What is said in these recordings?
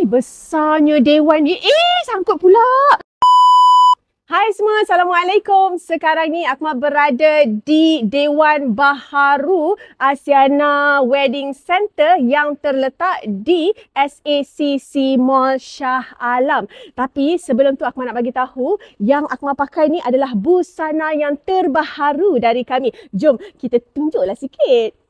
Ui, besarnya dewan ni. Eh, sangkut pula. Hai semua, Assalamualaikum. Sekarang ni Akmal berada di Dewan Baharu Asiana Wedding Center yang terletak di SACC Mall Shah Alam. Tapi sebelum tu Akmal nak bagi tahu yang Akmal pakai ni adalah busana yang terbaharu dari kami. Jom kita tunjuklah sikit.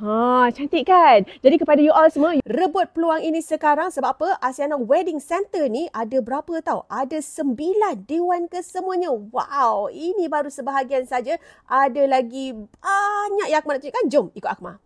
Ha, cantik kan? Jadi kepada you all semua, rebut peluang ini sekarang sebab apa? Asiana Wedding Center ni ada berapa tau? Ada sembilan dewan kesemuanya. Wow, ini baru sebahagian saja. Ada lagi banyak yang aku nak tunjukkan. Jom ikut Akmal.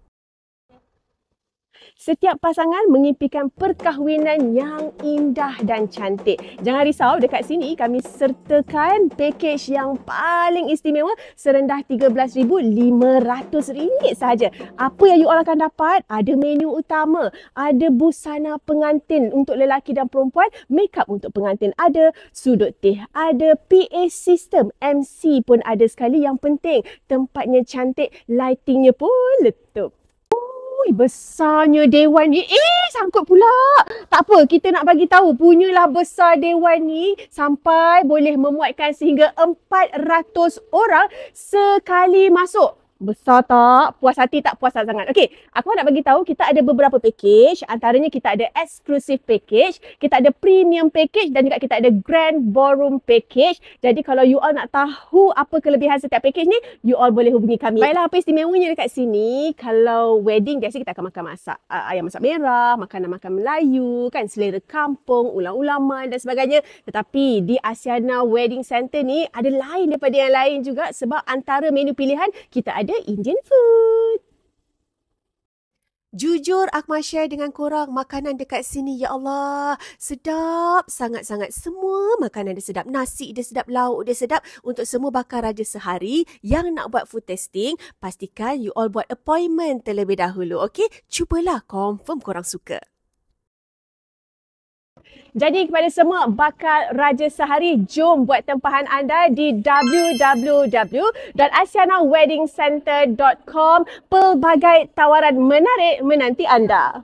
Setiap pasangan mengimpikan perkahwinan yang indah dan cantik. Jangan risau, dekat sini kami sertakan pakej yang paling istimewa serendah RM13,500 sahaja. Apa yang you all akan dapat? Ada menu utama, ada busana pengantin untuk lelaki dan perempuan, makeup untuk pengantin ada, sudut teh ada, PA system, MC pun ada sekali. Yang penting, tempatnya cantik, lightingnya pun letup. Ui, besarnya dewan ni. Eh, sangkut pula. Tak apa, kita nak bagi tahu punyalah besar dewan ni sampai boleh memuatkan sehingga 400 orang sekali masuk. Besar tak? Puas hati tak? Puas hati sangat. Okey, aku nak bagi tahu kita ada beberapa package. Antaranya kita ada exclusive package, kita ada premium package dan juga kita ada grand ballroom package. Jadi kalau you all nak tahu apa kelebihan setiap package ni, you all boleh hubungi kami. Baiklah, apa istimewanya dekat sini? Kalau wedding, biasa kita akan makan masak uh, ayam masak merah, makanan-makanan Melayu, kan selera kampung, ulang-ulaman dan sebagainya. Tetapi di Asiana Wedding Center ni ada lain daripada yang lain juga sebab antara menu pilihan kita ada ada Indian food. Jujur Akmal share dengan korang makanan dekat sini ya Allah. Sedap sangat-sangat. Semua makanan dia sedap. Nasi dia sedap, lauk dia sedap. Untuk semua bakar raja sehari yang nak buat food testing, pastikan you all buat appointment terlebih dahulu. Okay? Cubalah confirm korang suka. Jadi kepada semua bakal Raja Sehari, jom buat tempahan anda di www.asianaweddingcenter.com. Pelbagai tawaran menarik menanti anda.